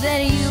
that you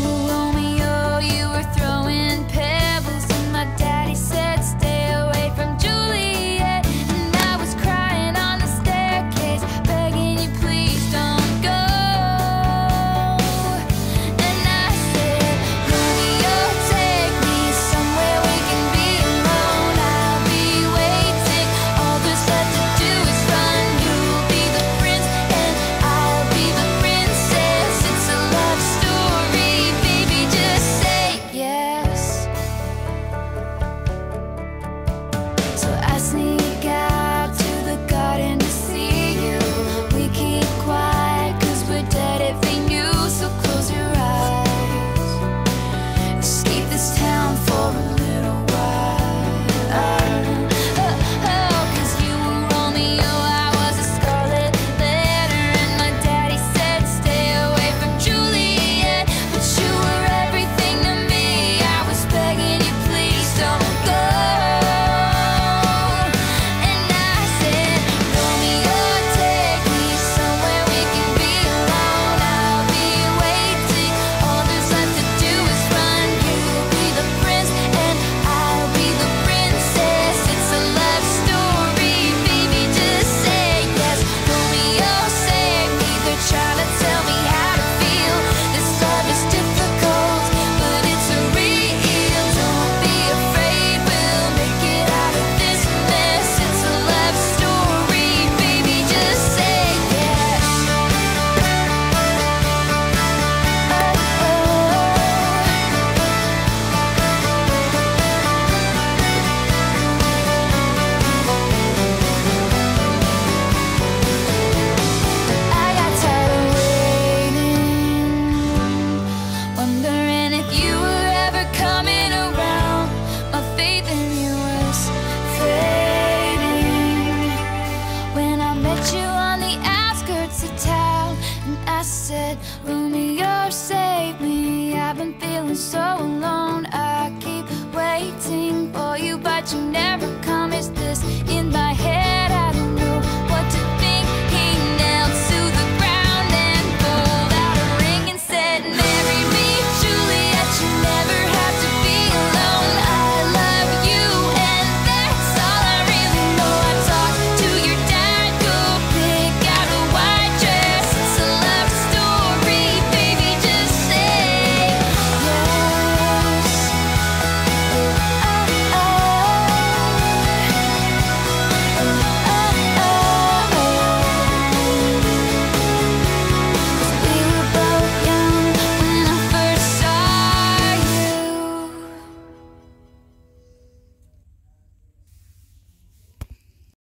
met you on the outskirts of town. And I said, Romeo, save me. I've been feeling so alone. I keep waiting for you, but you never